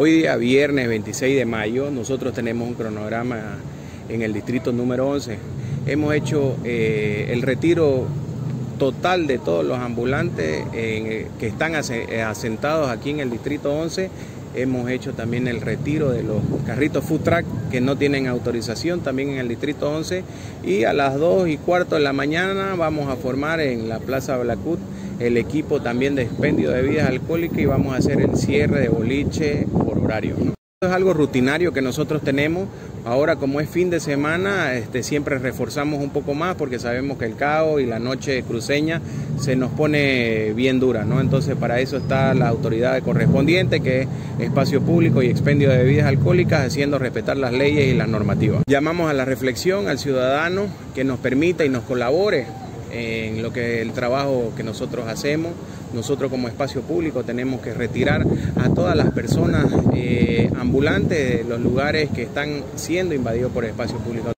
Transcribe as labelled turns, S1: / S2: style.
S1: Hoy día, viernes 26 de mayo, nosotros tenemos un cronograma en el distrito número 11. Hemos hecho eh, el retiro total de todos los ambulantes que están asentados aquí en el distrito 11 Hemos hecho también el retiro de los carritos food truck que no tienen autorización también en el distrito 11 y a las 2 y cuarto de la mañana vamos a formar en la Plaza Blacut el equipo también de expendio de bebidas alcohólicas y vamos a hacer el cierre de boliche por horario. Es algo rutinario que nosotros tenemos. Ahora como es fin de semana, este, siempre reforzamos un poco más porque sabemos que el caos y la noche cruceña se nos pone bien dura, ¿no? Entonces para eso está la autoridad correspondiente que es espacio público y expendio de bebidas alcohólicas haciendo respetar las leyes y las normativas. Llamamos a la reflexión al ciudadano que nos permita y nos colabore en lo que el trabajo que nosotros hacemos. Nosotros como espacio público tenemos que retirar a todas las personas eh, ambulantes de los lugares que están siendo invadidos por el espacio público.